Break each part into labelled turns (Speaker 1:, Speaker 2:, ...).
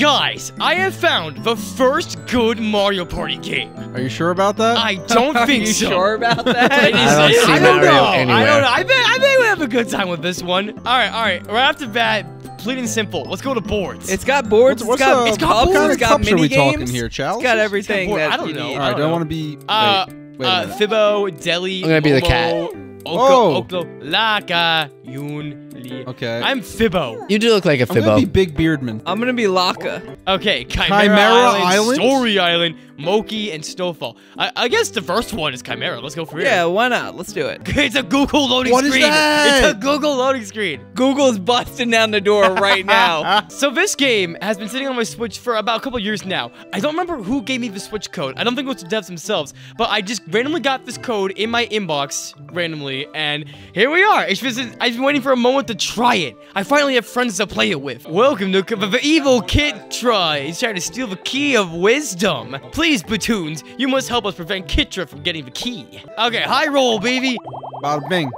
Speaker 1: Guys, I have found the first good Mario Party game.
Speaker 2: Are you sure about that?
Speaker 1: I don't think so.
Speaker 3: Are you
Speaker 1: so.
Speaker 3: sure about that?
Speaker 4: I don't see
Speaker 1: I don't
Speaker 4: Mario
Speaker 1: know. I don't know. I bet, I bet we have a good time with this one. All right, all right. Right off the bat, plain and simple. Let's go to boards.
Speaker 3: It's got boards.
Speaker 2: What's-
Speaker 3: it's got,
Speaker 2: what's, uh,
Speaker 3: it's got
Speaker 1: what
Speaker 3: cups.
Speaker 1: kind
Speaker 3: It's
Speaker 2: of
Speaker 3: got
Speaker 2: cups are
Speaker 3: mini
Speaker 2: we talking
Speaker 3: games.
Speaker 2: here,
Speaker 3: It's
Speaker 2: Charles?
Speaker 3: got everything.
Speaker 1: board.
Speaker 3: that
Speaker 1: I don't
Speaker 3: you
Speaker 1: know.
Speaker 3: need.
Speaker 2: All right,
Speaker 1: I
Speaker 2: do I
Speaker 1: don't
Speaker 2: want to be?
Speaker 1: uh,
Speaker 2: wait, wait
Speaker 1: uh,
Speaker 2: minute.
Speaker 1: Fibbo, Deli.
Speaker 4: I'm gonna be the cat.
Speaker 1: Momo,
Speaker 2: Whoa.
Speaker 1: Oko, Laka, Yun, Li.
Speaker 2: Okay.
Speaker 1: I'm Fibbo.
Speaker 4: You do look like a
Speaker 2: I'm gonna be
Speaker 4: Fibbo.
Speaker 2: Big Beardman.
Speaker 3: I'm gonna be Laka.
Speaker 1: Okay, Chimera,
Speaker 2: Chimera
Speaker 1: Island,
Speaker 2: Island?
Speaker 1: Story Island, Moki, and Snowfall. I, I guess the first one is Chimera. Let's go for it.
Speaker 3: Yeah, why not? Let's do it.
Speaker 1: It's a Google loading
Speaker 2: What is
Speaker 1: screen.
Speaker 2: that?
Speaker 1: It's a Google loading screen.
Speaker 3: Google's busting down the door right now.
Speaker 1: So this game has been sitting on my Switch for about a couple years now. I don't remember who gave me the Switch code. I don't think it was the devs themselves, but I just randomly got this code in my inbox randomly, and here we are. It's just, I've been waiting for a moment to try it. I finally have friends to play it with. Welcome to the evil kid try. He's trying to steal the key of wisdom. Please, Petoons, you must help us prevent Kitra from getting the key. Okay, high roll, baby.
Speaker 2: Bada bing.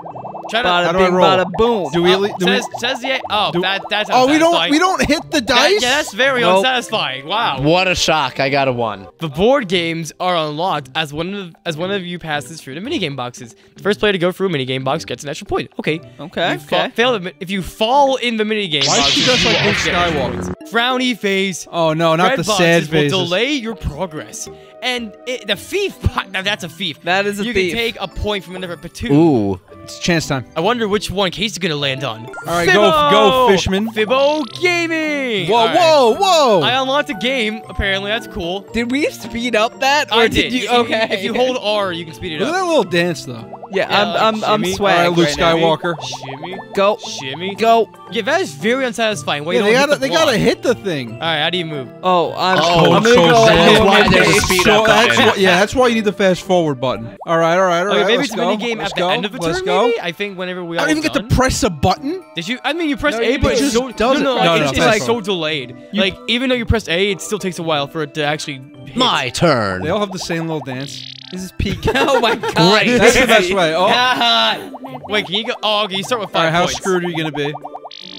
Speaker 1: Try to.
Speaker 3: Bada
Speaker 2: How do I
Speaker 3: bing,
Speaker 2: roll?
Speaker 3: bada boom.
Speaker 2: Do we?
Speaker 1: Oh,
Speaker 2: at lea- do we
Speaker 1: says, says the oh
Speaker 2: do-
Speaker 1: that that's
Speaker 2: oh, we don't. We don't hit the
Speaker 1: That-
Speaker 2: dice.
Speaker 1: yeah, that's very
Speaker 3: Nope.
Speaker 1: unsatisfying. Wow.
Speaker 4: What a shock! I got a one.
Speaker 1: The board games are unlocked as one of as one of you passes through the minigame boxes. The first player to go through a minigame box gets an extra point. Okay.
Speaker 3: Okay,
Speaker 1: You fa-
Speaker 3: okay.
Speaker 1: fail the if you fall in the minigame
Speaker 2: Why is
Speaker 1: box,
Speaker 2: she dressed like
Speaker 1: you
Speaker 2: Luke Skywalker?
Speaker 1: Points. Frowny face.
Speaker 2: Oh no, not
Speaker 1: red
Speaker 2: the
Speaker 1: boxes
Speaker 2: sad
Speaker 1: will delay your progress. And it, the thief, now that's a thief.
Speaker 3: That is a
Speaker 1: you
Speaker 3: thief.
Speaker 1: can take a point from another Petoon.
Speaker 4: Ooh.
Speaker 2: It's chance time.
Speaker 1: I wonder which one Casey's gonna land on. All
Speaker 2: right, go- go, Fishman.
Speaker 1: Fibbo Gaming.
Speaker 2: Whoa,
Speaker 1: All right.
Speaker 2: whoa, whoa!
Speaker 1: I unlocked a game. Apparently, that's cool.
Speaker 3: Did we speed up that? Or
Speaker 1: I did.
Speaker 3: you? Okay.
Speaker 1: If you hold R, you can speed it
Speaker 2: Look at
Speaker 1: up.
Speaker 2: that little dance though.
Speaker 3: Yeah,
Speaker 1: Yeah,
Speaker 3: I'm, I'm, I'm
Speaker 1: shimmy.
Speaker 3: swag.
Speaker 2: All right, Luke
Speaker 3: right.
Speaker 2: Skywalker.
Speaker 1: Shimmy,
Speaker 3: Go,
Speaker 1: shimmy.
Speaker 3: go.
Speaker 1: Yeah, that is very unsatisfying. Why
Speaker 2: Yeah, they
Speaker 1: don't hit
Speaker 2: gotta,
Speaker 1: the
Speaker 2: they gotta
Speaker 1: block?
Speaker 2: Hit the thing.
Speaker 1: All right, how do you move?
Speaker 3: Oh, I'm,
Speaker 4: Oh,
Speaker 3: I'm gonna
Speaker 2: so
Speaker 3: go ahead
Speaker 4: That's
Speaker 3: and
Speaker 4: why
Speaker 3: hit
Speaker 4: there's a speed
Speaker 2: So
Speaker 4: up
Speaker 2: that's why, yeah, that's why you need the fast forward button. All right, all right, all right.
Speaker 1: Okay, maybe it's a
Speaker 2: go.
Speaker 1: mini game at
Speaker 2: go.
Speaker 1: the end of the
Speaker 2: let's
Speaker 1: turn.
Speaker 2: go.
Speaker 1: Maybe I think whenever we
Speaker 2: I don't even get to press a button.
Speaker 1: Did you? I mean, you press
Speaker 3: No,
Speaker 1: A,
Speaker 3: you
Speaker 1: but
Speaker 3: didn't.
Speaker 1: it's
Speaker 3: It
Speaker 1: so
Speaker 3: just does
Speaker 1: no,
Speaker 3: it.
Speaker 1: no,
Speaker 2: No,
Speaker 1: it's
Speaker 2: no,
Speaker 1: just
Speaker 2: fast
Speaker 1: like so
Speaker 2: forward.
Speaker 1: delayed. like even though you press A, it still takes a while for it to actually. Hit.
Speaker 4: My turn.
Speaker 2: They all have the same little dance.
Speaker 3: This is peak. Oh my god.
Speaker 4: Great.
Speaker 2: That's the best way. Oh.
Speaker 1: Wait, can you go? Oh, can You start with five
Speaker 2: right. How
Speaker 1: points.
Speaker 2: screwed are you gonna be?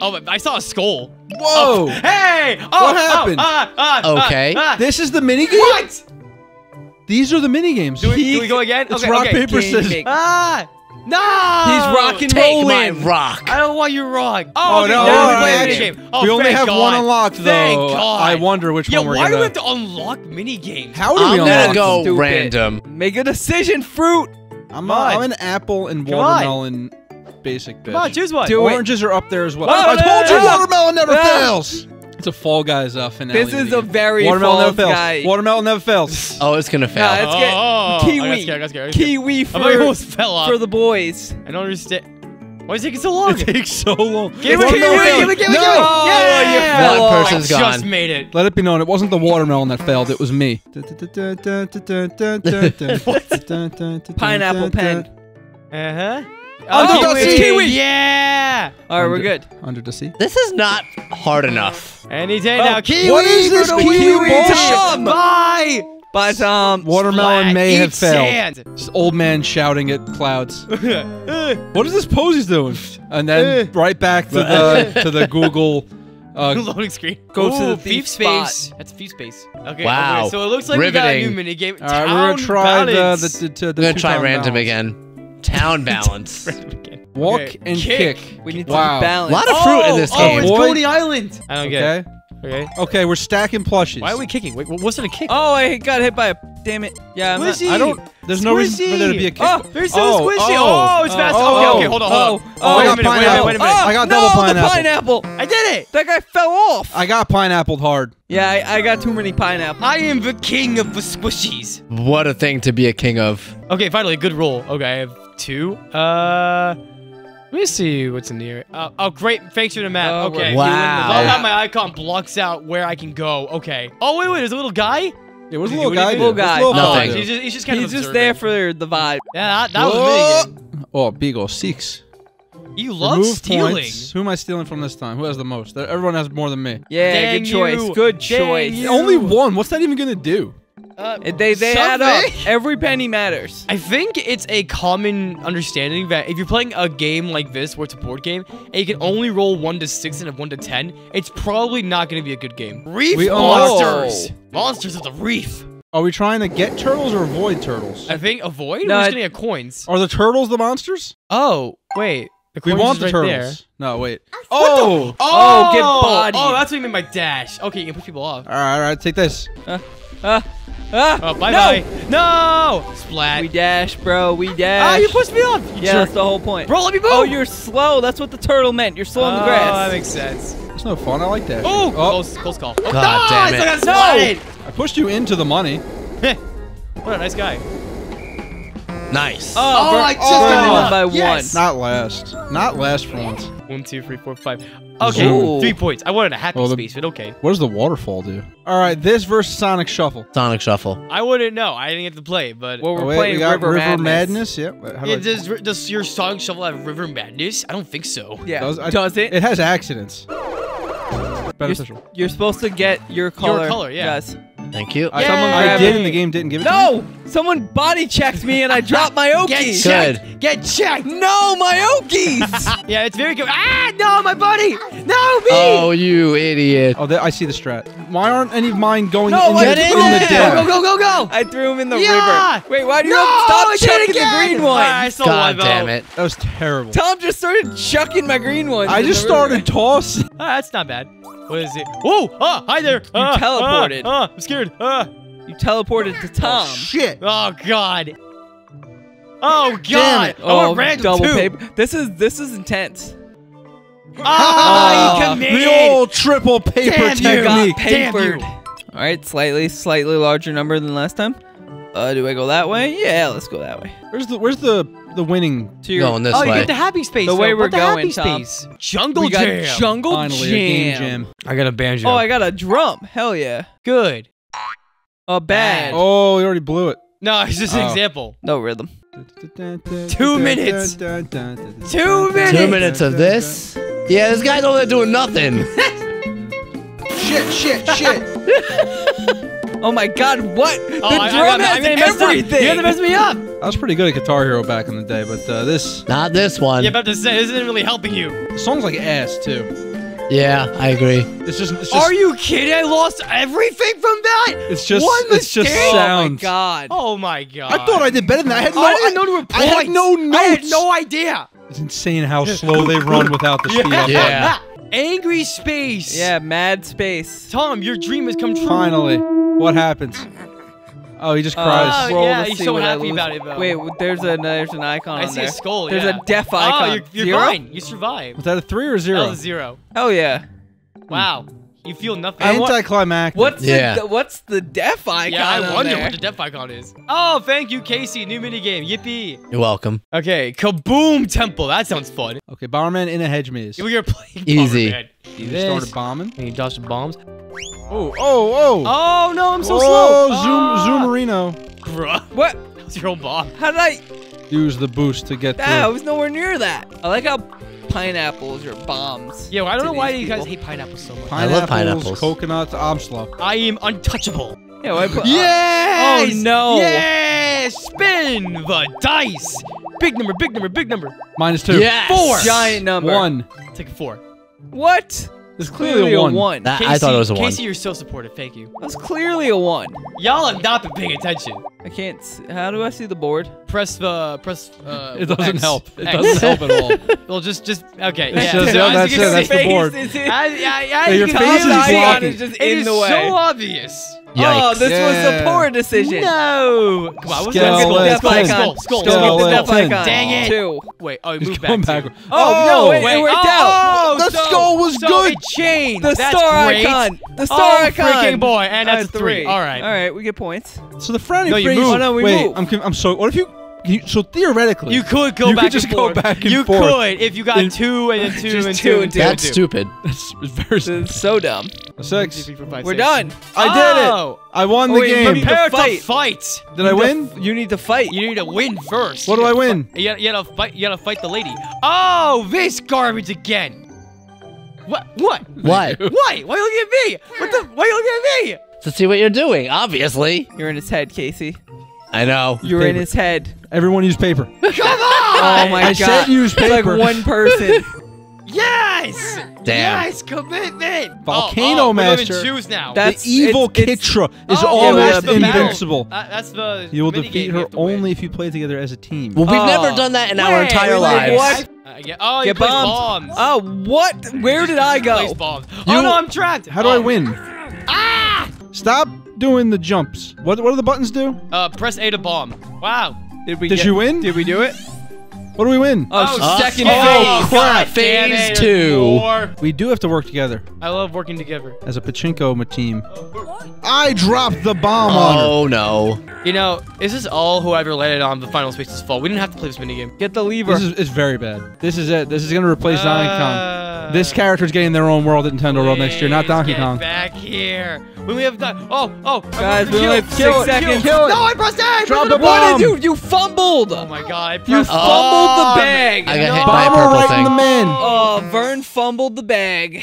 Speaker 1: Oh, I saw a skull.
Speaker 2: Whoa!
Speaker 1: Hey! Oh,
Speaker 2: What happened?
Speaker 1: Oh, ah,
Speaker 4: Okay.
Speaker 1: ah.
Speaker 2: This is the mini game.
Speaker 1: What?
Speaker 2: These are the mini games.
Speaker 1: Do we, do we go again?
Speaker 2: It's
Speaker 1: okay,
Speaker 2: rock
Speaker 1: okay.
Speaker 2: paper scissors.
Speaker 1: Ah! No!
Speaker 3: He's rocking
Speaker 4: Take my rock.
Speaker 1: I don't want you wrong. Oh,
Speaker 2: Oh,
Speaker 1: okay,
Speaker 2: no,
Speaker 1: now we play
Speaker 2: right.
Speaker 1: game. Oh,
Speaker 2: we only have
Speaker 1: God.
Speaker 2: one unlocked though.
Speaker 1: Thank God.
Speaker 2: I wonder which
Speaker 1: Yeah,
Speaker 2: one we're
Speaker 1: why do
Speaker 2: gonna.
Speaker 1: we have to unlock mini games?
Speaker 2: How do we
Speaker 4: I'm
Speaker 2: unlock?
Speaker 4: gonna
Speaker 2: them?
Speaker 4: go
Speaker 3: Stupid.
Speaker 4: random.
Speaker 3: Make a decision, fruit.
Speaker 2: I'm,
Speaker 1: Come
Speaker 2: a,
Speaker 1: on.
Speaker 2: I'm an apple and
Speaker 1: Come on.
Speaker 2: Watermelon basic bitch.
Speaker 1: Come on, choose one.
Speaker 3: Do it.
Speaker 2: Oranges are up there as well.
Speaker 1: Oh,
Speaker 2: I told you, watermelon never
Speaker 3: No.
Speaker 2: fails. It's a Fall Guys uh, finale.
Speaker 3: This is a very
Speaker 2: watermelon
Speaker 3: Fall
Speaker 2: never fails.
Speaker 3: Guy.
Speaker 2: Watermelon never fails.
Speaker 4: Oh, it's gonna fail.
Speaker 3: Nah, it's good.
Speaker 1: Oh,
Speaker 3: Kiwi.
Speaker 1: I scared, I scared, I.
Speaker 3: Kiwi
Speaker 1: I
Speaker 3: for,
Speaker 1: almost fell off.
Speaker 3: for the boys.
Speaker 1: I don't understand. Why is it taking so long?
Speaker 2: it takes so long.
Speaker 1: Give it,
Speaker 2: Watermelon
Speaker 1: give it,
Speaker 2: failed.
Speaker 1: give it, give it, give it.
Speaker 3: No,
Speaker 1: Yeah!
Speaker 3: you fell
Speaker 4: One
Speaker 3: off.
Speaker 4: person's
Speaker 1: I
Speaker 4: gone.
Speaker 1: just made it.
Speaker 2: Let it be known, it wasn't the watermelon that failed. It was me.
Speaker 3: Pineapple pen.
Speaker 1: Uh-huh.
Speaker 2: Under the
Speaker 1: kiwi.
Speaker 2: sea.
Speaker 1: Yeah!
Speaker 3: All right, we're good.
Speaker 2: Under the sea.
Speaker 4: This is not hard enough.
Speaker 1: Any day
Speaker 3: Oh,
Speaker 1: now. Kiwi
Speaker 2: what is this
Speaker 1: the
Speaker 2: kiwi
Speaker 1: win. Bye!
Speaker 3: Bye, Tom.
Speaker 2: Watermelon
Speaker 1: Splat.
Speaker 2: may
Speaker 1: Eat
Speaker 2: have failed.
Speaker 1: sand.
Speaker 2: Just old man shouting at clouds.
Speaker 1: Uh,
Speaker 2: What is this pose doing? And then
Speaker 1: Eh.
Speaker 2: right back to the to the Google. Uh,
Speaker 1: Loading screen.
Speaker 3: Go to the thief spot.
Speaker 1: space. That's thief space. Okay.
Speaker 4: Wow.
Speaker 1: okay, so it looks like we got a
Speaker 4: Riveting.
Speaker 1: new mini game.
Speaker 2: all right, we're gonna try the the, the, the,
Speaker 4: I'm gonna try random
Speaker 2: balance.
Speaker 4: again. Town balance.
Speaker 2: Walk
Speaker 1: Okay,
Speaker 2: and
Speaker 1: kick.
Speaker 2: kick.
Speaker 3: We need to
Speaker 2: Wow.
Speaker 3: balance.
Speaker 4: Lot of fruit in this
Speaker 1: oh,
Speaker 4: game.
Speaker 1: it's
Speaker 2: Boy.
Speaker 1: Coney Island. I don't get
Speaker 2: Okay.
Speaker 1: it. Okay.
Speaker 2: Okay, we're stacking plushies.
Speaker 1: Why are we kicking? Wait, what's it a kick?
Speaker 3: Oh, I got hit by a. Damn it. Yeah, I'm not.
Speaker 2: I don't. There's no reason for there to be a kick.
Speaker 1: Oh, there's so
Speaker 2: Oh,
Speaker 1: squishy.
Speaker 2: oh,
Speaker 1: Oh, it's fast.
Speaker 2: oh,
Speaker 1: okay,
Speaker 2: oh,
Speaker 1: okay, hold on, hold on.
Speaker 3: oh,
Speaker 1: Oh,
Speaker 2: I
Speaker 1: wait a minute, wait a minute,
Speaker 2: pineapple.
Speaker 1: wait a minute.
Speaker 3: Oh,
Speaker 2: I got
Speaker 3: no,
Speaker 2: double
Speaker 3: the
Speaker 2: pineapple.
Speaker 3: pineapple.
Speaker 1: I did it.
Speaker 3: That guy fell off.
Speaker 2: I got pineappled hard.
Speaker 3: yeah, I, I got too many pineapples.
Speaker 1: I am the king of the squishies.
Speaker 4: What a thing to be a king of.
Speaker 1: Okay, finally, a good roll. Okay, I have two. Uh, let me see what's in here. Uh, oh, great. Thanks for the map.
Speaker 3: Oh,
Speaker 1: okay.
Speaker 4: Wow.
Speaker 3: doing the
Speaker 1: I love
Speaker 3: map.
Speaker 1: how my icon blocks out where I can go. Okay. Oh, wait, wait. There's a little guy?
Speaker 2: Yeah, where's
Speaker 1: Did
Speaker 2: the little guy?
Speaker 1: anything?
Speaker 2: do?
Speaker 3: Little guy.
Speaker 2: What's the little
Speaker 4: Nothing.
Speaker 1: He's just, he's just kind
Speaker 3: He's
Speaker 1: of
Speaker 3: just there for the vibe.
Speaker 1: Yeah, that, that was me
Speaker 2: Whoa.
Speaker 1: minigame.
Speaker 2: Oh, Beagle six.
Speaker 1: You love
Speaker 2: Remove
Speaker 1: stealing.
Speaker 2: points. Who am I stealing from this time? Who has the most? Everyone has more than me.
Speaker 3: Yeah,
Speaker 1: Dang
Speaker 3: good choice.
Speaker 1: you.
Speaker 3: Good
Speaker 1: Dang
Speaker 3: choice.
Speaker 1: you.
Speaker 2: Only one. What's that even gonna do?
Speaker 1: Uh,
Speaker 3: They they add up. Every penny matters.
Speaker 1: I think it's a common understanding that if you're playing a game like this, where it's a board game, and you can only roll 1 to 6 and a 1 to 10, it's probably not going to be a good game. Reef
Speaker 2: We almost-
Speaker 1: monsters! Monsters of the reef!
Speaker 2: Are we trying to get turtles or avoid turtles?
Speaker 1: I think avoid?
Speaker 3: No,
Speaker 1: We're just
Speaker 3: I-
Speaker 1: going to get coins.
Speaker 2: Are the turtles the monsters?
Speaker 1: Oh, wait. The
Speaker 2: We want the
Speaker 1: right
Speaker 2: turtles.
Speaker 1: there.
Speaker 2: No, wait. Oh!
Speaker 3: Oh, get bodied.
Speaker 1: Oh, that's what you mean by dash. Okay, you can push people off.
Speaker 2: All right, all right. Take this.
Speaker 3: Ah, ah,
Speaker 1: Oh, bye
Speaker 3: no!
Speaker 1: bye. No! Splat.
Speaker 3: We dash, bro. We dash.
Speaker 1: Ah,
Speaker 3: dash.
Speaker 1: you pushed me off. You
Speaker 3: yeah,
Speaker 1: jerk.
Speaker 3: that's the whole point.
Speaker 1: Bro, let me move.
Speaker 3: Oh, you're slow. That's what the turtle meant. You're slow in the
Speaker 1: Oh,
Speaker 3: grass.
Speaker 1: that makes sense.
Speaker 2: It's no fun. I like that.
Speaker 1: Oh,
Speaker 2: oh
Speaker 1: close, close call. Oh,
Speaker 4: God
Speaker 1: no,
Speaker 4: damn it.
Speaker 1: got splatted.
Speaker 2: I pushed you into the money.
Speaker 1: what a nice guy.
Speaker 4: Nice.
Speaker 3: Oh,
Speaker 1: Oh,
Speaker 3: Bur-
Speaker 1: I just
Speaker 3: Burn
Speaker 2: got
Speaker 3: one
Speaker 2: it.
Speaker 3: by
Speaker 1: Yes.
Speaker 2: Not last. Not last for once.
Speaker 1: One, two, three, four, five. Okay,
Speaker 3: Ooh.
Speaker 1: three points. I wanted a happy
Speaker 2: Well, the-
Speaker 1: space, but okay.
Speaker 2: What does the waterfall do? All right, this versus Sonic Shuffle.
Speaker 4: Sonic Shuffle.
Speaker 1: I wouldn't know. I didn't get to play, but.
Speaker 3: Well, we're
Speaker 2: Oh, wait,
Speaker 3: playing
Speaker 2: we got
Speaker 3: River, Madness.
Speaker 2: Yep. How
Speaker 1: yeah, does, does your song Shuffle have River Madness? I don't think so.
Speaker 3: Yeah.
Speaker 2: Does-
Speaker 3: Does, it?
Speaker 2: It has accidents.
Speaker 3: You're,
Speaker 2: Beneficial.
Speaker 3: you're supposed to get your color.
Speaker 1: Your color, yeah.
Speaker 3: Yes.
Speaker 4: Thank you.
Speaker 2: I,
Speaker 1: Someone
Speaker 2: I did,
Speaker 3: it.
Speaker 2: and the game didn't give it to me.
Speaker 3: No! Someone body checked me and I dropped my Okies.
Speaker 1: Get
Speaker 3: Okies.
Speaker 1: checked! Get checked!
Speaker 3: No, my Okies!
Speaker 1: Yeah, it's very good. Ah, no, my buddy! No, me!
Speaker 4: Oh, you idiot.
Speaker 2: Oh, there- I see the strat. Why aren't any of mine going
Speaker 3: No,
Speaker 2: in,
Speaker 3: I
Speaker 2: the,
Speaker 3: did
Speaker 2: in
Speaker 3: it.
Speaker 2: the
Speaker 1: Go,
Speaker 2: deck?
Speaker 1: go, go, go, go!
Speaker 3: I threw him in the
Speaker 1: Yeah!
Speaker 3: river. Wait, why do you
Speaker 1: no,
Speaker 3: have stop
Speaker 1: I did it
Speaker 3: chucking the green one?
Speaker 1: I stole
Speaker 4: God
Speaker 1: one,
Speaker 4: damn it.
Speaker 2: That was terrible.
Speaker 3: Tom just started chucking my green one.
Speaker 2: I just
Speaker 3: the river.
Speaker 2: started tossing.
Speaker 1: Ah, that's not bad. What is it? Whoa! Ah, hi there! Ah,
Speaker 3: teleported.
Speaker 1: Ah, ah, I'm scared. Ah.
Speaker 3: You teleported to Tom.
Speaker 2: Oh, Shit.
Speaker 1: Oh God. Oh God.
Speaker 2: Damn it.
Speaker 1: I
Speaker 3: Oh,
Speaker 1: want random
Speaker 3: double
Speaker 1: too.
Speaker 3: paper. This is this is intense.
Speaker 1: Ah, you
Speaker 3: Ah,
Speaker 2: The old triple paper
Speaker 1: Damn you.
Speaker 2: technique.
Speaker 3: Got
Speaker 1: Damn
Speaker 3: papered.
Speaker 1: you.
Speaker 3: All right, slightly slightly larger number than last time. Uh, do I go that way? Yeah, let's go that way.
Speaker 2: Where's the Where's the the winning?
Speaker 3: To your
Speaker 4: Going this
Speaker 1: Oh, you get the happy space.
Speaker 3: The
Speaker 1: though.
Speaker 3: way we're
Speaker 1: What the
Speaker 3: going,
Speaker 1: happy
Speaker 3: Tom.
Speaker 1: space. Jungle
Speaker 3: we got
Speaker 1: jam.
Speaker 3: jungle
Speaker 2: Finally,
Speaker 3: jam.
Speaker 2: a game jam.
Speaker 1: I got a banjo.
Speaker 3: Oh, I got a drum. Hell yeah.
Speaker 1: Good.
Speaker 3: A bad.
Speaker 2: Oh, you already blew it.
Speaker 1: No, it's just an
Speaker 2: Oh.
Speaker 1: example.
Speaker 3: No rhythm.
Speaker 1: Two minutes. Two minutes.
Speaker 4: Two minutes of this. Yeah, this guy's over there doing nothing.
Speaker 2: Shit! Shit! Shit!
Speaker 3: Oh my god, what?
Speaker 1: Oh,
Speaker 3: the
Speaker 1: I- I
Speaker 3: drum
Speaker 1: got- I
Speaker 3: has
Speaker 1: made it
Speaker 3: everything.
Speaker 1: You had to mess me up.
Speaker 2: I was pretty good at Guitar Hero back in the day, but uh, this
Speaker 4: Not this one.
Speaker 1: Yeah, about to say this isn't really helping you.
Speaker 2: the song's like ass too.
Speaker 4: Yeah, I agree.
Speaker 2: It's just it's just
Speaker 1: Are you kidding? I lost everything from that.
Speaker 2: it's just
Speaker 1: One
Speaker 2: it's just sound.
Speaker 3: Oh my god.
Speaker 1: Oh my God.
Speaker 2: I thought I did better than that. I had no.
Speaker 1: I didn't know there were.
Speaker 2: I had no notes.
Speaker 1: I had no idea.
Speaker 2: It's insane how slow they run without the speed up.
Speaker 4: Yeah.
Speaker 1: Angry space.
Speaker 3: Yeah, mad space.
Speaker 1: Tom, your dream has come true.
Speaker 2: Finally, what happens? Oh, he just
Speaker 3: Uh,
Speaker 2: cries.
Speaker 1: Oh,
Speaker 3: roll
Speaker 1: yeah,
Speaker 3: to
Speaker 1: he's
Speaker 3: see
Speaker 1: so
Speaker 3: what I
Speaker 1: happy
Speaker 3: lose.
Speaker 1: about it, though.
Speaker 3: Wait, there's a there's an icon
Speaker 1: I
Speaker 3: on
Speaker 1: see
Speaker 3: there.
Speaker 1: a skull.
Speaker 3: There's
Speaker 1: yeah.
Speaker 3: a death icon.
Speaker 1: Oh, you're, you're
Speaker 3: Zero?
Speaker 1: fine. You survived.
Speaker 2: Was that a three or a
Speaker 1: That
Speaker 2: zero?
Speaker 1: was zero.
Speaker 3: Hell yeah.
Speaker 1: Wow. You feel nothing.
Speaker 3: I want-
Speaker 2: Anticlimactic.
Speaker 3: What's
Speaker 4: Yeah.
Speaker 3: the what's the death icon?
Speaker 1: yeah, I
Speaker 3: on
Speaker 1: wonder
Speaker 3: there?
Speaker 1: what the death icon is. Oh, thank you, Casey. New minigame. Yippee.
Speaker 4: You're welcome.
Speaker 1: Okay, Kaboom Temple. That sounds fun.
Speaker 2: Okay, Bomberman in a hedge maze.
Speaker 1: We are playing
Speaker 4: Easy.
Speaker 1: Bomberman.
Speaker 2: You
Speaker 1: This.
Speaker 2: started bombing.
Speaker 1: And you dodge the bombs.
Speaker 2: Oh, oh, oh.
Speaker 1: Oh, no, I'm so
Speaker 2: oh,
Speaker 1: slow.
Speaker 2: zoom, zoomerino.
Speaker 1: Bruh.
Speaker 3: What?
Speaker 1: That was your old bomb.
Speaker 3: How did I?
Speaker 2: Use the boost to get
Speaker 3: Ah, I was nowhere near that. I like how pineapples are bombs.
Speaker 1: Yeah, well, I don't know why
Speaker 3: these
Speaker 1: you guys hate pineapples so much.
Speaker 4: I love pineapples.
Speaker 2: Coconuts. I'm slow.
Speaker 1: I am untouchable.
Speaker 3: Yeah, why put, uh,
Speaker 1: Yes!
Speaker 3: Oh, no.
Speaker 1: Yes! Spin the dice! Big number, big number, big number.
Speaker 2: Minus two.
Speaker 4: Yes.
Speaker 1: Four.
Speaker 3: giant number.
Speaker 2: One.
Speaker 1: Take a four.
Speaker 3: What?
Speaker 2: It's clearly, a one.
Speaker 3: one.
Speaker 4: That,
Speaker 1: Casey,
Speaker 4: I thought it was a one.
Speaker 1: Casey, you're so supportive. Thank you.
Speaker 3: That's clearly a one.
Speaker 1: Y'all have not been paying attention.
Speaker 3: I can't. s how do I see the board?
Speaker 1: Press the press. Uh,
Speaker 2: It doesn't
Speaker 1: X.
Speaker 2: help. It
Speaker 1: X.
Speaker 2: doesn't help at all.
Speaker 1: Well, just, just okay.
Speaker 2: It
Speaker 1: yeah.
Speaker 2: says-
Speaker 1: so
Speaker 2: yeah, that's it, that's
Speaker 1: see-
Speaker 2: the board.
Speaker 3: Face is-
Speaker 1: As, yeah, yeah,
Speaker 2: Yeah,
Speaker 1: you
Speaker 2: your
Speaker 1: can
Speaker 2: face
Speaker 1: see,
Speaker 2: is
Speaker 1: the icon
Speaker 2: blocking.
Speaker 3: is just
Speaker 1: It
Speaker 3: in
Speaker 1: is
Speaker 3: the way.
Speaker 1: so obvious.
Speaker 3: Oh,
Speaker 4: Yikes.
Speaker 3: this was the
Speaker 2: Yeah.
Speaker 3: poor decision.
Speaker 1: No. Come on. What's
Speaker 3: Look at the
Speaker 2: Skeleton.
Speaker 3: death
Speaker 1: Skull,
Speaker 3: icon.
Speaker 1: skull, skull,
Speaker 3: Go
Speaker 1: skull.
Speaker 3: get the death
Speaker 2: Skeleton.
Speaker 3: icon.
Speaker 1: Dang it.
Speaker 3: Two.
Speaker 1: Wait. Oh,
Speaker 2: He's
Speaker 1: move
Speaker 2: going
Speaker 1: back.
Speaker 2: back.
Speaker 1: too.
Speaker 3: Oh, no, it-
Speaker 1: Wait,
Speaker 3: it worked
Speaker 1: oh,
Speaker 3: out.
Speaker 2: The
Speaker 1: so-
Speaker 2: skull was
Speaker 1: so
Speaker 2: good.
Speaker 1: It changed.
Speaker 3: The
Speaker 1: That's
Speaker 3: star
Speaker 1: great.
Speaker 3: icon. The star
Speaker 1: oh,
Speaker 3: icon.
Speaker 1: freaking boy, and that's
Speaker 3: Alright,
Speaker 1: a three. All right.
Speaker 3: All right, we get points.
Speaker 2: So the frowny
Speaker 1: No, you
Speaker 2: phrase.
Speaker 1: move.
Speaker 3: Oh, no, we
Speaker 2: Wait,
Speaker 3: move.
Speaker 2: I'm con- I'm so. What if you? Can you so theoretically,
Speaker 1: You could go
Speaker 2: You could
Speaker 1: back
Speaker 2: just
Speaker 1: and
Speaker 2: go
Speaker 1: forth.
Speaker 2: back and
Speaker 1: you
Speaker 2: forth.
Speaker 1: could if you got
Speaker 2: In-
Speaker 1: two and then two and
Speaker 3: two
Speaker 1: two
Speaker 3: and
Speaker 1: and
Speaker 3: two.
Speaker 1: two.
Speaker 4: That's stupid.
Speaker 2: it's, it's very.
Speaker 3: It's so dumb.
Speaker 2: Six.
Speaker 1: Three, four, five,
Speaker 3: We're
Speaker 1: six.
Speaker 3: done.
Speaker 2: I did
Speaker 1: Oh.
Speaker 2: it. I won
Speaker 3: Oh,
Speaker 2: the
Speaker 3: wait,
Speaker 2: game.
Speaker 3: you need to
Speaker 1: Prepare to
Speaker 3: fight.
Speaker 1: fight.
Speaker 2: Did I win?
Speaker 3: to- You need to fight.
Speaker 1: You need to win first.
Speaker 2: What do I win?
Speaker 1: You gotta, you gotta fight. You gotta fight the lady. Oh, this garbage again. What? What?
Speaker 4: What?
Speaker 1: What? Why are you looking at me? What the? Why are you looking at me?
Speaker 4: to see what you're doing. Obviously,
Speaker 3: You're in his head, Casey.
Speaker 4: I know.
Speaker 3: You're in
Speaker 2: Paper.
Speaker 3: his head.
Speaker 2: Everyone use paper. Come on!
Speaker 3: Oh my
Speaker 2: I
Speaker 3: god.
Speaker 2: said use
Speaker 3: It's like
Speaker 2: paper.
Speaker 3: one person.
Speaker 1: Yes!
Speaker 4: Damn.
Speaker 1: Yes, commitment!
Speaker 2: Volcano
Speaker 1: oh, oh,
Speaker 2: Master.
Speaker 1: We choose now.
Speaker 3: That's-
Speaker 2: the evil
Speaker 3: it's- it's-
Speaker 2: Kitra is
Speaker 1: Oh,
Speaker 2: almost
Speaker 3: that's the battle.
Speaker 2: invincible.
Speaker 1: Uh, that's the.
Speaker 2: You will
Speaker 1: minigame
Speaker 2: defeat
Speaker 1: you
Speaker 2: her
Speaker 1: have to win.
Speaker 2: only if you play together as a team.
Speaker 4: Well, we've
Speaker 3: Oh.
Speaker 4: never done that in our
Speaker 1: Wait,
Speaker 4: entire
Speaker 1: wait,
Speaker 4: lives.
Speaker 3: what?
Speaker 1: Uh, yeah. Oh, you
Speaker 3: Get
Speaker 1: place
Speaker 3: bombed.
Speaker 1: bombs.
Speaker 3: Oh, what? Where did I
Speaker 1: Place
Speaker 3: go?
Speaker 1: bombs.
Speaker 2: You-
Speaker 1: oh no, I'm trapped.
Speaker 2: How do I
Speaker 1: Oh.
Speaker 2: win?
Speaker 1: Ah!
Speaker 2: Stop doing the jumps. What what do the buttons do?
Speaker 1: Uh, press A to bomb. Wow.
Speaker 3: Did we
Speaker 2: Did
Speaker 3: get-
Speaker 2: you win?
Speaker 3: Did we do it?
Speaker 2: What do we win?
Speaker 3: Oh,
Speaker 1: Oh,
Speaker 3: second
Speaker 1: shit.
Speaker 3: phase.
Speaker 1: Oh,
Speaker 2: crap.
Speaker 1: God
Speaker 4: Phase two.
Speaker 1: more.
Speaker 2: We do have to work together
Speaker 1: I love working together.
Speaker 2: as a pachinko ma- team. I dropped the bomb on.
Speaker 4: Oh no.
Speaker 1: You know, is this all whoever landed on the final space space's fault? We didn't have to play this minigame.
Speaker 3: Get the lever.
Speaker 2: This is it's very bad. This is it. This is gonna replace Donkey Kong.
Speaker 1: Uh,
Speaker 2: This character's getting their own world at Nintendo World next year, not Donkey
Speaker 1: get
Speaker 2: Kong.
Speaker 1: back here. When we have done. Oh, oh.
Speaker 3: Guys, we only have six
Speaker 1: kill,
Speaker 3: seconds.
Speaker 1: Kill. No, I pressed A. I
Speaker 2: Drop the
Speaker 1: A.
Speaker 3: what
Speaker 2: bomb.
Speaker 3: did you? You fumbled.
Speaker 1: Oh my god. I
Speaker 2: You
Speaker 1: pressed
Speaker 3: fumbled the bag.
Speaker 4: I got
Speaker 1: No.
Speaker 4: hit by a purple
Speaker 2: right in
Speaker 4: thing.
Speaker 2: the man.
Speaker 3: Oh, Vern fumbled the bag.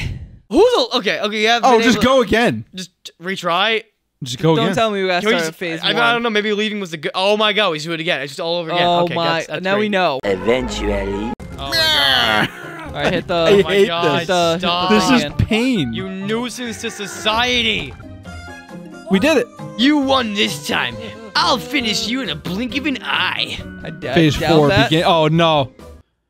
Speaker 1: Who's a, okay? Okay, you have.
Speaker 2: Oh, just go again.
Speaker 1: Just retry.
Speaker 2: Just go again.
Speaker 3: Don't
Speaker 2: again.
Speaker 3: tell me we gotta
Speaker 1: Can
Speaker 3: start
Speaker 1: just-
Speaker 3: phase
Speaker 1: I,
Speaker 3: one.
Speaker 1: I don't know. Maybe leaving was the good. Oh my god, we should do it again. It's just all over again.
Speaker 3: Oh
Speaker 1: okay,
Speaker 3: my!
Speaker 1: that's, that's
Speaker 3: now we know.
Speaker 5: Eventually.
Speaker 1: Oh my god.
Speaker 3: All right, hit the.
Speaker 2: I
Speaker 1: Oh my
Speaker 2: hate
Speaker 1: god,
Speaker 2: this.
Speaker 3: the-
Speaker 1: stop.
Speaker 2: This is pain.
Speaker 1: You nuisance to society.
Speaker 2: we did it.
Speaker 1: You won this time. I'll finish you in a blink of an eye.
Speaker 3: I, d- I
Speaker 2: Phase
Speaker 3: doubt
Speaker 2: four begin. Oh no.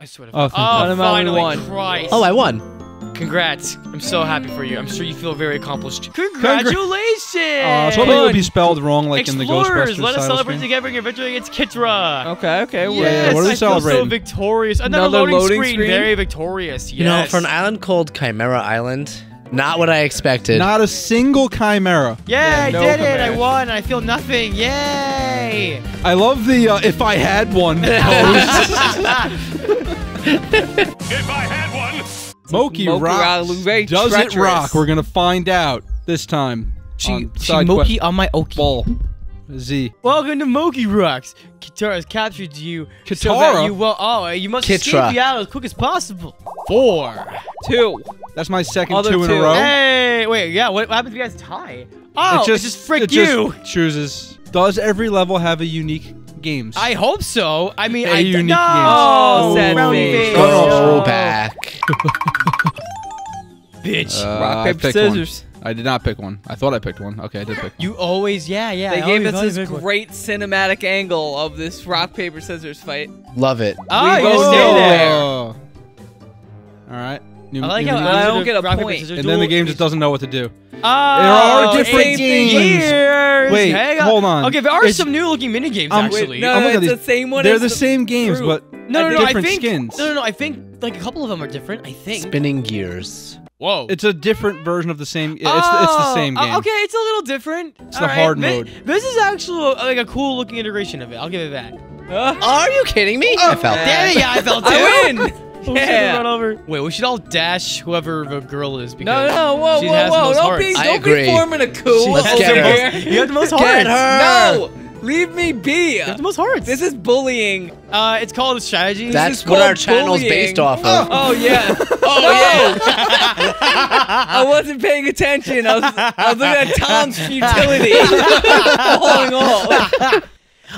Speaker 1: I swear to
Speaker 2: Oh,
Speaker 1: God.
Speaker 2: thank oh, God.
Speaker 1: oh
Speaker 3: Untimely
Speaker 1: finally,
Speaker 3: won.
Speaker 1: Christ.
Speaker 4: Oh, I won.
Speaker 1: Congrats. I'm so happy for you. I'm sure you feel very accomplished. Congratulations.
Speaker 2: Uh, I was hoping it would be spelled wrong, like in the Ghostbusters
Speaker 1: let us celebrate
Speaker 2: screen.
Speaker 1: together and victory against Kitra.
Speaker 3: Okay, okay. we're-
Speaker 1: Yes,
Speaker 2: what are we
Speaker 1: I feel so victorious. Another,
Speaker 3: Another
Speaker 1: loading,
Speaker 3: loading
Speaker 1: screen.
Speaker 3: screen?
Speaker 1: Very victorious. Yes.
Speaker 4: You know, for an island called Chimera Island, not what I expected.
Speaker 2: Not a single chimera.
Speaker 1: Yeah, I
Speaker 3: no
Speaker 1: did it. I won. I feel nothing. Yay.
Speaker 2: I love the uh, if I had one pose. Moki
Speaker 3: Moki
Speaker 2: rocks.
Speaker 3: rock, very
Speaker 2: Does it rock? We're gonna find out this time. on
Speaker 1: she Moki on my Oki.
Speaker 2: ball. Z.
Speaker 1: Welcome to Moki Rocks. Kitara has captured you. So that you well, oh, you must
Speaker 4: Kitra.
Speaker 1: escape the island as quick as possible. Four.
Speaker 3: Two.
Speaker 2: That's my second
Speaker 3: Other
Speaker 2: two in a row.
Speaker 1: Hey, wait, yeah. What, what happens if you guys tie? Oh,
Speaker 2: it just,
Speaker 1: it's just frick
Speaker 2: it
Speaker 1: you.
Speaker 2: Just chooses. Does every level have a unique games?
Speaker 1: I hope so. I mean,
Speaker 2: A
Speaker 1: I
Speaker 2: unique
Speaker 1: no.
Speaker 2: game.
Speaker 3: Oh, sad
Speaker 1: round
Speaker 3: face.
Speaker 1: face.
Speaker 4: Oh,
Speaker 1: No.
Speaker 4: back.
Speaker 1: bitch.
Speaker 2: Uh,
Speaker 3: Rock,
Speaker 2: I
Speaker 3: paper,
Speaker 2: picked one.
Speaker 3: scissors.
Speaker 2: I did not pick one. I thought I picked one. Okay, I did pick. one.
Speaker 1: You always, yeah, yeah.
Speaker 3: They
Speaker 1: I
Speaker 3: gave us this
Speaker 1: pick one.
Speaker 3: great cinematic angle of this rock paper scissors fight.
Speaker 4: Love it.
Speaker 1: Oh,
Speaker 3: We
Speaker 1: you
Speaker 3: both
Speaker 1: stay there.
Speaker 2: All right. New,
Speaker 1: I like
Speaker 2: new
Speaker 1: how
Speaker 2: mini
Speaker 3: I
Speaker 1: I
Speaker 3: don't get a
Speaker 1: rock,
Speaker 3: point.
Speaker 1: scissors,
Speaker 2: and then the game just doesn't know what to do.
Speaker 1: Oh,
Speaker 2: There are different games.
Speaker 1: Years.
Speaker 2: Wait,
Speaker 1: Hang on.
Speaker 2: hold on.
Speaker 1: Okay, there are
Speaker 2: It's-
Speaker 1: some new looking mini games
Speaker 2: Um,
Speaker 1: actually.
Speaker 3: Wait, no,
Speaker 2: I'm
Speaker 3: no,
Speaker 2: looking
Speaker 3: it's
Speaker 2: at
Speaker 3: the same one
Speaker 2: They're
Speaker 3: as
Speaker 2: the, same games, but
Speaker 1: no, no, no.
Speaker 3: think-
Speaker 1: I think
Speaker 2: skins.
Speaker 1: no, no, no. I think like a couple of them are different. I think.
Speaker 4: Spinning gears.
Speaker 1: Whoa.
Speaker 2: it's a different version of the same. It's, the, it's the same
Speaker 1: Oh,
Speaker 2: game.
Speaker 1: Okay, it's a little different. It's
Speaker 2: the hard
Speaker 1: this,
Speaker 2: mode.
Speaker 1: This is actually like a cool looking integration of it. I'll give it that.
Speaker 3: Huh?
Speaker 4: Are you kidding me? Oh, I felt
Speaker 3: Yeah.
Speaker 1: Damn it, yeah, I felt too.
Speaker 3: I win.
Speaker 1: Oh, shit,
Speaker 3: Yeah.
Speaker 1: run over. Wait, we should all dash whoever the girl is because
Speaker 3: No, no, whoa,
Speaker 1: she
Speaker 3: whoa,
Speaker 1: has the
Speaker 3: whoa!
Speaker 1: most
Speaker 3: Don't
Speaker 1: hearts.
Speaker 3: be,
Speaker 4: I
Speaker 3: don't
Speaker 4: agree.
Speaker 3: be forming a coup
Speaker 4: Let's get her.
Speaker 1: You have the most hearts.
Speaker 4: Get her.
Speaker 3: No, leave me be.
Speaker 1: You have the most hearts.
Speaker 3: This is bullying.
Speaker 1: uh, it's called a strategy.
Speaker 4: That's
Speaker 3: is
Speaker 4: what our
Speaker 3: called
Speaker 4: channel's
Speaker 3: bullying.
Speaker 4: based off of.
Speaker 3: Oh yeah.
Speaker 4: Oh,
Speaker 3: yeah. I wasn't paying attention. I was, I was looking at Tom's futility. Falling off.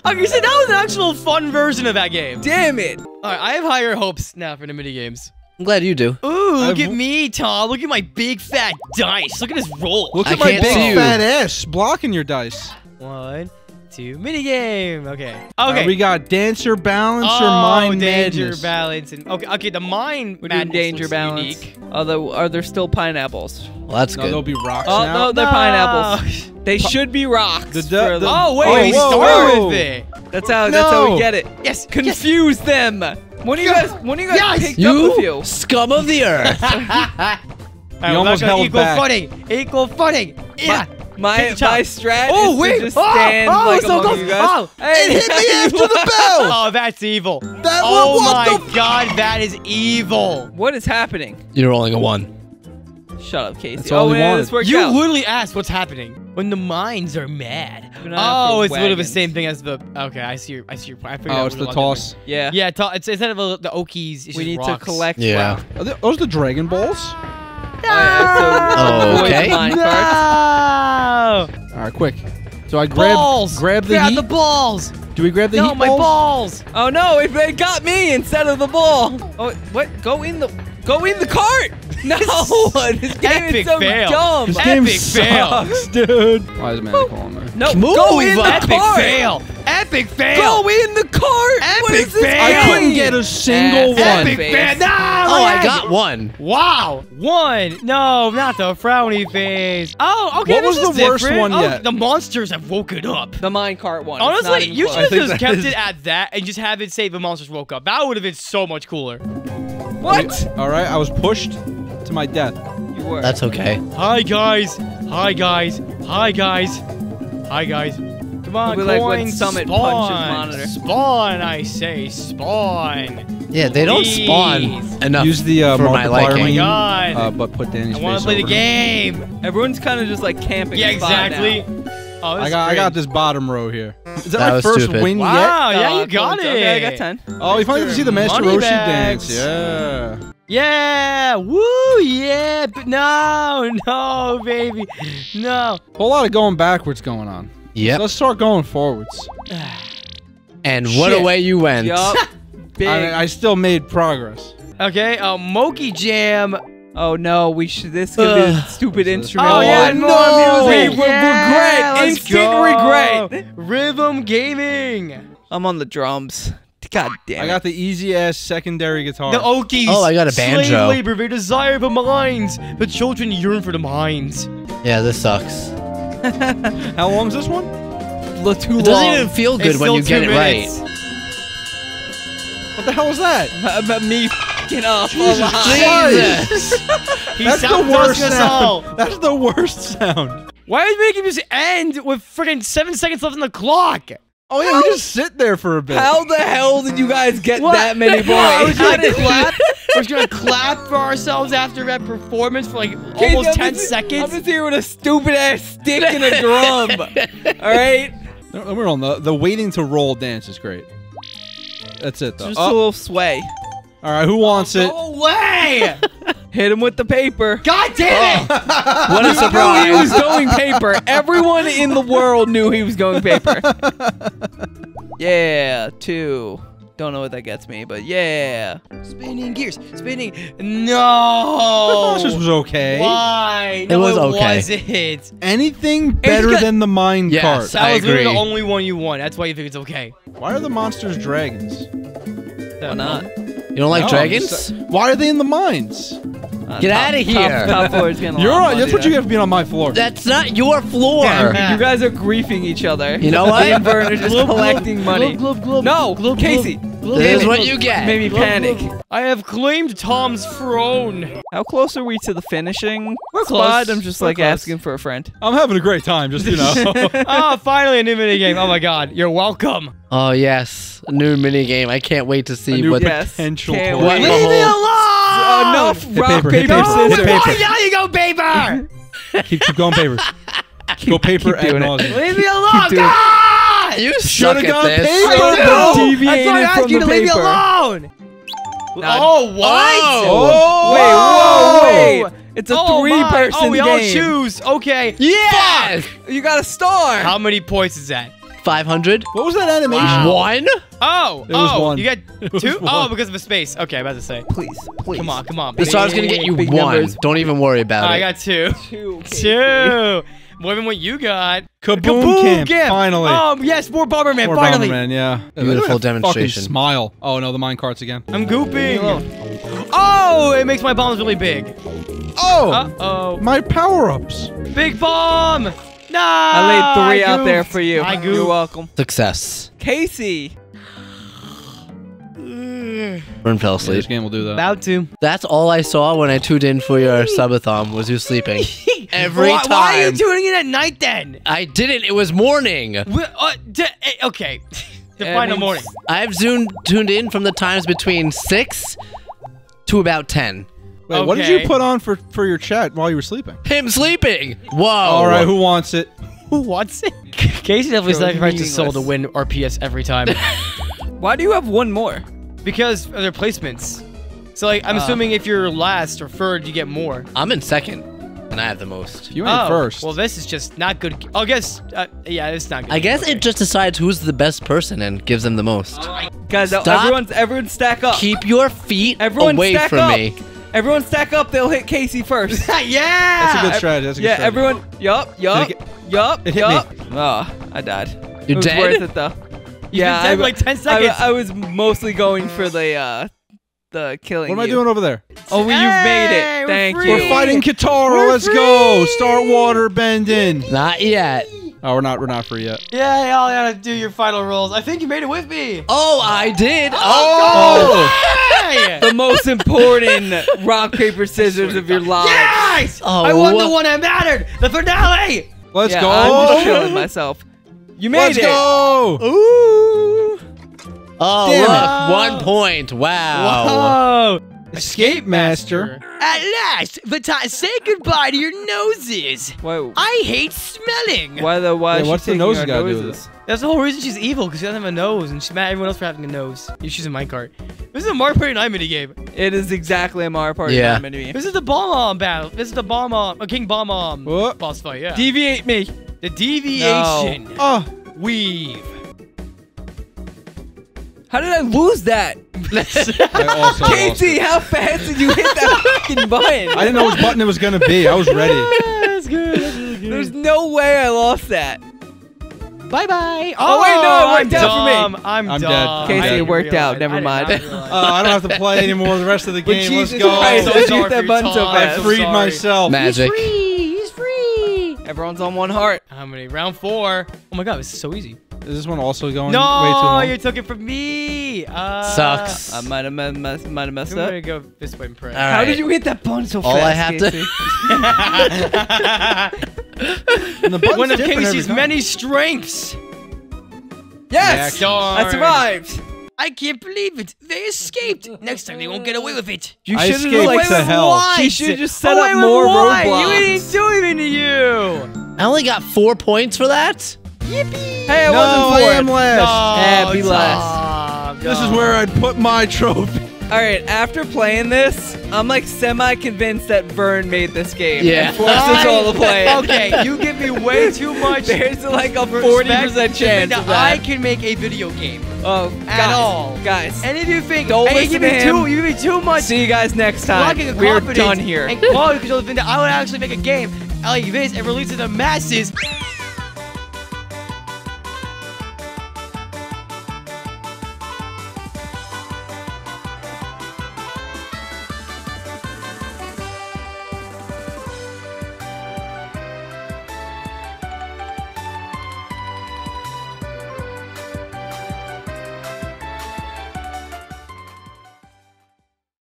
Speaker 1: Okay, so that was an actual fun version of that game.
Speaker 3: Damn it.
Speaker 1: All right, I have higher hopes now for the mini games.
Speaker 4: I'm glad you do.
Speaker 1: Ooh, look
Speaker 2: I've-
Speaker 1: at me, Tom. Look at my big fat dice. Look at this roll.
Speaker 2: Look
Speaker 4: I
Speaker 2: at my big fat ass blocking your dice.
Speaker 1: One, two, mini game. Okay.
Speaker 2: Uh,
Speaker 1: Okay.
Speaker 2: we got dancer balance
Speaker 1: oh,
Speaker 2: or mind
Speaker 1: danger
Speaker 2: madness.
Speaker 1: balance and okay, okay. The mind
Speaker 3: We're doing
Speaker 1: madness
Speaker 3: danger
Speaker 1: looks
Speaker 3: balance.
Speaker 1: unique.
Speaker 3: Are there, are there still pineapples?
Speaker 4: Well, that's
Speaker 2: no,
Speaker 4: good.
Speaker 2: there'll be rocks
Speaker 3: Oh
Speaker 2: now.
Speaker 3: no, they're
Speaker 1: No.
Speaker 3: pineapples. They should be rocks.
Speaker 2: The
Speaker 3: for
Speaker 2: du- the-
Speaker 1: Oh wait,
Speaker 2: Oh,
Speaker 1: we
Speaker 2: whoa,
Speaker 1: started
Speaker 2: whoa.
Speaker 1: with it.
Speaker 3: that's how. That's how we get it.
Speaker 1: Yes.
Speaker 3: Confuse them. One of you guys. One of you guys
Speaker 1: Yes.
Speaker 3: picked up a
Speaker 4: you scum of the earth.
Speaker 1: Yes.
Speaker 2: You almost held
Speaker 1: equal
Speaker 2: back.
Speaker 1: footing. Equal footing. Yeah.
Speaker 3: My
Speaker 1: Take the
Speaker 3: my strat
Speaker 1: Oh
Speaker 3: is
Speaker 1: wait.
Speaker 3: to just
Speaker 1: oh,
Speaker 3: stand
Speaker 1: oh,
Speaker 3: like
Speaker 1: so
Speaker 3: among
Speaker 1: close.
Speaker 3: you guys.
Speaker 1: Oh.
Speaker 3: Hey,
Speaker 2: It hit me after the bell.
Speaker 1: Oh, that's evil.
Speaker 2: That
Speaker 1: oh
Speaker 2: what
Speaker 1: my
Speaker 2: the
Speaker 1: god, that is evil.
Speaker 3: What is happening?
Speaker 4: You're rolling a one.
Speaker 3: Shut up, Casey.
Speaker 2: That's all
Speaker 3: oh,
Speaker 2: he
Speaker 3: yeah,
Speaker 2: wanted.
Speaker 3: this worked
Speaker 1: You
Speaker 3: out.
Speaker 1: literally asked what's happening when the minds are mad.
Speaker 3: We're not out
Speaker 1: Oh,
Speaker 3: for
Speaker 1: it's literally the same thing as the. Okay, I see your. I see your point. I figured
Speaker 2: Oh, it's the
Speaker 1: we're
Speaker 2: toss.
Speaker 3: Yeah.
Speaker 1: in. Yeah, to, it's instead of uh, the Okies.
Speaker 3: We need
Speaker 1: rocks.
Speaker 3: to collect.
Speaker 4: Yeah.
Speaker 3: Wow.
Speaker 2: Are th- those the Dragon Balls?
Speaker 3: Oh, so oh,
Speaker 4: Okay.
Speaker 3: avoid mine cards.
Speaker 1: No.
Speaker 2: All right, quick. So I grab
Speaker 1: balls.
Speaker 2: grab the heat.
Speaker 1: Grab
Speaker 2: heat.
Speaker 1: the balls.
Speaker 2: Do we grab the
Speaker 1: no,
Speaker 2: heat
Speaker 1: my
Speaker 2: balls?
Speaker 1: balls.
Speaker 3: Oh no, it, it got me instead of the ball. Oh, what? Go in the go in the cart. No, this game
Speaker 1: Epic
Speaker 3: is so
Speaker 1: fail.
Speaker 3: dumb.
Speaker 2: This
Speaker 1: Epic
Speaker 2: game
Speaker 1: fail.
Speaker 2: sucks, dude. Why is Amanda calling me?
Speaker 3: No,
Speaker 1: Move.
Speaker 3: go in the
Speaker 1: Epic
Speaker 3: cart.
Speaker 1: fail. Epic fail.
Speaker 3: Go in the cart. what
Speaker 1: Epic
Speaker 3: is this
Speaker 1: fail.
Speaker 2: I couldn't get a single
Speaker 3: Ass
Speaker 2: one.
Speaker 1: Epic
Speaker 3: face.
Speaker 1: fail. No.
Speaker 4: Oh,
Speaker 1: my
Speaker 4: I got one.
Speaker 1: Wow, one. No, not the frowny face. Oh, okay.
Speaker 2: What
Speaker 1: this
Speaker 2: was
Speaker 1: is
Speaker 2: the worst
Speaker 1: different.
Speaker 2: one
Speaker 1: Oh,
Speaker 2: yet?
Speaker 1: The monsters have woken up.
Speaker 3: The minecart one. It's not
Speaker 1: Honestly, you should have just kept
Speaker 2: is-
Speaker 1: it at that and just have it say the monsters woke up. That would have been so much cooler.
Speaker 3: What?
Speaker 2: All right, I was pushed to my death.
Speaker 3: You were.
Speaker 4: That's okay.
Speaker 1: Hi guys. Hi guys. Hi guys. Hi guys. Come on,
Speaker 3: It'll be like when
Speaker 1: coins,
Speaker 3: Summit
Speaker 1: spawn.
Speaker 3: punches monitor.
Speaker 1: Spawn, I say, spawn.
Speaker 4: Yeah, they don't
Speaker 1: Please.
Speaker 4: spawn enough
Speaker 2: Use the uh,
Speaker 4: for my
Speaker 2: Markiplier
Speaker 4: liking.
Speaker 1: Oh my God.
Speaker 2: uh, but put Danny's
Speaker 1: I want to play the
Speaker 2: over.
Speaker 1: game.
Speaker 3: Everyone's kind of just like camping.
Speaker 1: Yeah,
Speaker 3: a spot now.
Speaker 1: exactly. Oh,
Speaker 2: I
Speaker 1: is
Speaker 2: got I got this bottom row here. Is that,
Speaker 4: That
Speaker 2: my first
Speaker 4: stupid.
Speaker 2: win yet?
Speaker 1: Wow, yeah,
Speaker 3: Uh,
Speaker 1: you got it.
Speaker 3: Okay, I got ten.
Speaker 2: Oh, you finally get to see the Master
Speaker 1: Money
Speaker 2: Roshi dance. Yeah.
Speaker 1: Yeah, woo, yeah, but no, no, baby, no.
Speaker 2: Whole lot of going backwards going on.
Speaker 4: Yep.
Speaker 2: Let's start going forwards.
Speaker 4: And what
Speaker 2: Shit.
Speaker 4: a way you went.
Speaker 3: Yup. Big.
Speaker 2: I, I still made progress.
Speaker 1: Okay, uh, Moki Jam.
Speaker 3: oh no, we should. This could be a stupid
Speaker 2: This is-
Speaker 3: instrument.
Speaker 1: Oh, yeah,
Speaker 2: Oh,
Speaker 1: more
Speaker 2: no.
Speaker 1: music.
Speaker 3: We- we're- we're
Speaker 1: Yeah,
Speaker 3: great.
Speaker 1: let's
Speaker 3: Instant
Speaker 1: go.
Speaker 3: regret.
Speaker 1: Rhythm Gaming.
Speaker 3: I'm on the drums. God damn
Speaker 2: I got the easy ass secondary guitar.
Speaker 1: The Okies.
Speaker 4: Oh, I got a banjo.
Speaker 1: Slave
Speaker 4: banjo.
Speaker 1: labor, they desire the mines. The children yearn for the mines.
Speaker 4: Yeah, this sucks.
Speaker 2: How long's this one?
Speaker 3: Look too
Speaker 4: It doesn't
Speaker 3: long.
Speaker 4: even feel good
Speaker 1: It's
Speaker 4: when you get
Speaker 1: two
Speaker 4: it right.
Speaker 2: What the hell is that?
Speaker 3: About me fucking up.
Speaker 2: Jesus
Speaker 3: alive.
Speaker 2: Christ.
Speaker 1: He
Speaker 2: That's the
Speaker 1: sabotaged
Speaker 2: worst
Speaker 1: us all.
Speaker 2: sound. That's the worst sound.
Speaker 1: Why are you making this end with freaking seven seconds left on the clock?
Speaker 2: Oh yeah, we just sit there for a bit.
Speaker 3: How the hell did you guys get
Speaker 1: What?
Speaker 3: that many
Speaker 1: I was
Speaker 3: points?
Speaker 1: gonna clap. I was gonna clap for ourselves after that performance for like
Speaker 3: Casey,
Speaker 1: almost
Speaker 3: I'm
Speaker 1: ten
Speaker 3: just-
Speaker 1: seconds.
Speaker 3: I'm just here with a stupid ass stick and a drum. All right,
Speaker 2: No, We're on the the waiting to roll dance is great. That's it though.
Speaker 3: just a
Speaker 2: Oh,
Speaker 3: little sway.
Speaker 2: all right, who wants it?
Speaker 1: Go away!
Speaker 3: Hit him with the paper.
Speaker 1: God damn it! Oh.
Speaker 4: What a
Speaker 3: Knew he was going paper. Everyone in the world knew he was going paper. yeah, two. Don't know what that gets me, but yeah.
Speaker 1: Spinning gears, spinning. No.
Speaker 2: This was okay.
Speaker 1: Why?
Speaker 4: It was
Speaker 1: it
Speaker 4: okay.
Speaker 1: wasn't.
Speaker 2: Anything better
Speaker 3: got-
Speaker 2: than the mine
Speaker 4: Yes.
Speaker 2: cart.
Speaker 1: That
Speaker 4: I
Speaker 1: was literally
Speaker 4: agree.
Speaker 1: the only one you won. That's why you think it's okay.
Speaker 2: Why are the monsters dragons?
Speaker 3: Why not?
Speaker 4: You don't like
Speaker 2: No,
Speaker 4: dragons?
Speaker 2: just- Why are they in the mines?
Speaker 3: Uh,
Speaker 4: Get out
Speaker 3: of
Speaker 4: here.
Speaker 3: Top, floor is getting
Speaker 2: You're
Speaker 3: lot of
Speaker 2: on,
Speaker 3: money
Speaker 2: that's what you
Speaker 3: there.
Speaker 2: get for being on my floor.
Speaker 4: That's not your floor.
Speaker 1: Yeah.
Speaker 3: You guys are griefing each other.
Speaker 4: You know what?
Speaker 3: Me and Vern are just
Speaker 1: Glub, glub,
Speaker 3: collecting money.
Speaker 1: glub, glub,
Speaker 3: no,
Speaker 1: glub, glub,
Speaker 3: Casey.
Speaker 1: Glub,
Speaker 4: This is what you get.
Speaker 3: Made me panic.
Speaker 1: I have claimed Tom's throne.
Speaker 3: How close are we to the finishing
Speaker 1: We're
Speaker 3: spot?
Speaker 1: close.
Speaker 3: I'm just
Speaker 1: We're
Speaker 3: like
Speaker 1: close.
Speaker 3: asking for a friend.
Speaker 2: I'm having a great time, just you know.
Speaker 1: oh, finally a new mini game. Oh my god, you're welcome.
Speaker 4: Oh yes, a new mini game. I can't wait to see
Speaker 2: new
Speaker 4: what.
Speaker 3: Yes.
Speaker 2: potential
Speaker 3: Can't
Speaker 2: toy.
Speaker 3: wait.
Speaker 1: Leave me alone.
Speaker 3: Enough rock,
Speaker 2: paper,
Speaker 3: paper,
Speaker 2: paper, hit
Speaker 3: scissors.
Speaker 2: paper.
Speaker 1: Oh, now you go paper.
Speaker 2: keep, keep going paper. Go paper
Speaker 3: keep
Speaker 2: ad
Speaker 3: doing it.
Speaker 1: leave me alone.
Speaker 3: doing it.
Speaker 1: God!
Speaker 4: You
Speaker 2: Should've
Speaker 4: suck at
Speaker 2: gone
Speaker 4: this.
Speaker 2: paper.
Speaker 1: I
Speaker 3: Don't
Speaker 1: do. That's why I asked you
Speaker 3: the
Speaker 1: to leave me alone.
Speaker 3: Nah.
Speaker 1: oh, what?
Speaker 2: Oh!
Speaker 3: Wait, whoa,
Speaker 1: Whoa.
Speaker 3: wait. It's a
Speaker 1: Oh, my.
Speaker 3: three-person
Speaker 1: Oh, we all choose. Okay.
Speaker 4: Yes.
Speaker 3: You got a star.
Speaker 1: How many points is that?
Speaker 4: Five hundred.
Speaker 2: What was that animation?
Speaker 1: Wow.
Speaker 4: One.
Speaker 1: Oh,
Speaker 2: It was
Speaker 1: oh,
Speaker 2: one.
Speaker 1: you got
Speaker 2: It
Speaker 1: two? Oh, because of a space. Okay, I'm about to say.
Speaker 3: please, please.
Speaker 1: Come on, come on.
Speaker 4: So I was gonna get you
Speaker 3: Big
Speaker 4: one.
Speaker 3: numbers.
Speaker 4: Don't even worry about
Speaker 1: I
Speaker 4: it.
Speaker 1: I got two.
Speaker 3: Two. Casey.
Speaker 1: Two. More than what you got.
Speaker 2: Kaboom, camp, finally.
Speaker 1: Oh, yes, more Bomberman.
Speaker 2: More
Speaker 1: finally.
Speaker 2: Bomberman, yeah.
Speaker 4: Beautiful
Speaker 2: Look at that
Speaker 4: demonstration.
Speaker 2: Fucking smile. Oh no, the mine carts again.
Speaker 1: I'm gooping. Oh, it makes my bombs really big.
Speaker 2: Oh,
Speaker 1: Uh oh.
Speaker 2: my power-ups.
Speaker 1: Big bomb. No.
Speaker 3: I laid three out there for you.
Speaker 1: I
Speaker 3: You're welcome.
Speaker 4: Success.
Speaker 3: Casey.
Speaker 4: Vern fell
Speaker 2: Yeah, this
Speaker 4: asleep.
Speaker 2: game will do that.
Speaker 1: About to.
Speaker 4: That's all I saw when I tuned in for your subathon was you sleeping. Every
Speaker 1: why, Why are you
Speaker 4: time.
Speaker 1: tuning in at night then?
Speaker 4: I didn't. It was morning.
Speaker 1: Wh- Uh, eh, okay.
Speaker 3: Yeah,
Speaker 1: Define
Speaker 3: I
Speaker 1: the
Speaker 3: mean,
Speaker 1: morning.
Speaker 4: I've zoomed tuned in from the times between six to about ten.
Speaker 2: Wait, what did you put on for for your chat while you were sleeping?
Speaker 4: Him sleeping. Whoa.
Speaker 2: All right, who wants it?
Speaker 1: Who wants it? Casey definitely sacrificed his soul to win RPS every time
Speaker 3: Why do you have one more?
Speaker 1: Because of their placements. So like, I'm
Speaker 3: Ah.
Speaker 1: assuming if you're last or third, you get more.
Speaker 4: I'm in second. And I have the most.
Speaker 2: You went
Speaker 1: oh,
Speaker 2: first.
Speaker 1: Well, this is just not good. I guess. Uh, yeah, it's not good.
Speaker 4: I guess
Speaker 1: Okay.
Speaker 4: it just decides who's the best person and gives them the most.
Speaker 3: Guys,
Speaker 4: Stop.
Speaker 3: everyone's everyone stack up.
Speaker 4: Keep your feet
Speaker 3: Everyone
Speaker 4: away
Speaker 3: stack
Speaker 4: from
Speaker 3: up.
Speaker 4: me.
Speaker 3: Everyone stack up. They'll hit Casey first.
Speaker 1: yeah.
Speaker 2: That's a good strategy. That's a good
Speaker 3: yeah,
Speaker 2: strategy.
Speaker 3: everyone. Yup, yup,
Speaker 2: Did it
Speaker 3: yup,
Speaker 2: It hit
Speaker 3: yup. Oh, I died.
Speaker 4: You're
Speaker 3: it was
Speaker 4: dead?
Speaker 3: worth it though. yeah,
Speaker 1: dead
Speaker 3: I,
Speaker 1: like 10 seconds.
Speaker 3: I, was mostly going for the uh, the killing.
Speaker 2: What am I
Speaker 3: you.
Speaker 2: doing over there?
Speaker 3: Oh, well, you've made it.
Speaker 1: we're
Speaker 3: Thank
Speaker 1: free.
Speaker 3: you.
Speaker 2: We're fighting Katara.
Speaker 1: We're
Speaker 2: Let's go.
Speaker 1: free.
Speaker 2: Start water bending.
Speaker 4: Not yet.
Speaker 2: Oh, we're not. We're not free yet.
Speaker 1: Yeah, y'all gotta do your final rolls. I think you made it with me.
Speaker 4: Oh, I did.
Speaker 2: Oh!
Speaker 1: Hey!
Speaker 3: the most important rock paper scissors of your life.
Speaker 1: Yes!
Speaker 4: Oh,
Speaker 1: I won
Speaker 4: what-
Speaker 1: the one that mattered. The finale.
Speaker 2: Let's
Speaker 3: yeah,
Speaker 2: go.
Speaker 3: I'm just showing myself. You made
Speaker 2: Let's
Speaker 3: it.
Speaker 2: go.
Speaker 1: Ooh.
Speaker 4: Oh,
Speaker 2: Damn
Speaker 4: look. One point. Wow.
Speaker 1: Whoa.
Speaker 2: Escape Master.
Speaker 1: At last, the. Say goodbye to your noses.
Speaker 3: Why?
Speaker 1: I hate smelling.
Speaker 3: Why the why?
Speaker 2: Yeah, what's the nose
Speaker 3: our
Speaker 2: gotta do with
Speaker 3: noses?
Speaker 1: That's the whole reason she's evil, because she doesn't have a nose, and she's mad at everyone else for having a nose. You're choosing minecart. This is a Mario Party 9 minigame.
Speaker 3: It is exactly a Mario Party
Speaker 4: Yeah.
Speaker 3: yeah. mini.
Speaker 1: This is the Bomb Bomb battle. This is the Bomb Bomb, uh, King Bomb Bomb
Speaker 2: What?
Speaker 1: boss fight, yeah.
Speaker 3: Deviate me.
Speaker 1: The deviation.
Speaker 2: Oh,
Speaker 1: Weave.
Speaker 3: How did I lose that?
Speaker 2: I also lost
Speaker 3: Casey, how fast did you hit that fucking button?
Speaker 2: I didn't know which button it was gonna be. I was ready.
Speaker 1: That's good. That's really good.
Speaker 3: There's no way I lost that.
Speaker 1: Bye bye.
Speaker 3: Oh, wait, no, it
Speaker 1: I'm
Speaker 3: worked out for me.
Speaker 1: I'm,
Speaker 2: I'm dead.
Speaker 1: dumb.
Speaker 2: Casey, it
Speaker 3: worked out. Never
Speaker 1: I
Speaker 3: mind.
Speaker 1: not.
Speaker 2: Uh, I don't have to play anymore the rest of the game. Let's go.
Speaker 3: Christ,
Speaker 1: so
Speaker 3: how'd you
Speaker 1: sorry
Speaker 3: hit that
Speaker 1: for
Speaker 3: button
Speaker 1: your
Speaker 3: so.
Speaker 2: I freed myself.
Speaker 4: Magic.
Speaker 1: He's free.
Speaker 3: Everyone's on one heart.
Speaker 1: How many? Round four. Oh my god, this is so easy.
Speaker 2: Is this one also going way too
Speaker 1: No,
Speaker 2: long?
Speaker 1: you took it from me. Uh,
Speaker 4: Sucks.
Speaker 3: I might have mess, mess, might have messed
Speaker 1: I'm
Speaker 3: up.
Speaker 1: gonna go this way and pray.
Speaker 4: All
Speaker 3: How
Speaker 4: right.
Speaker 3: did you hit that button so
Speaker 4: All
Speaker 3: fast?
Speaker 4: I have to-
Speaker 3: Casey?
Speaker 2: And
Speaker 1: One of Casey's many strengths.
Speaker 3: Yes,
Speaker 1: Darn.
Speaker 3: I survived.
Speaker 1: I can't believe it. They escaped. Next time they won't get away with it.
Speaker 3: You
Speaker 2: I
Speaker 3: should
Speaker 2: escaped
Speaker 3: have like
Speaker 2: to hell.
Speaker 3: She should just set
Speaker 1: oh,
Speaker 3: up more
Speaker 1: why?
Speaker 3: roadblocks.
Speaker 1: You didn't do anything to you.
Speaker 4: I only got four points for that. Yippee!
Speaker 3: Hey, I
Speaker 2: No,
Speaker 3: wasn't
Speaker 2: I
Speaker 3: for
Speaker 2: am last.
Speaker 3: Eh, be
Speaker 1: Tom,
Speaker 3: last.
Speaker 2: This is where I'd put my trophy.
Speaker 3: All right, after playing this, I'm like semi-convinced that Vern made this game.
Speaker 4: Yeah.
Speaker 3: and forced us all to play it.
Speaker 1: Okay, you give me way too much.
Speaker 3: There's like a 40% chance
Speaker 1: that
Speaker 3: that.
Speaker 1: I can make a video game.
Speaker 3: oh,
Speaker 1: at
Speaker 3: guys,
Speaker 1: all.
Speaker 3: guys.
Speaker 1: And if you think,
Speaker 3: Don't
Speaker 1: hey, you
Speaker 3: listen
Speaker 1: give
Speaker 3: to
Speaker 1: me
Speaker 3: him.
Speaker 1: too, you give me too much
Speaker 3: See you guys next time.
Speaker 1: lacking of
Speaker 3: We're
Speaker 1: confidence
Speaker 3: done here.
Speaker 1: and quality control, think that I would actually make a game like this and release it to the masses.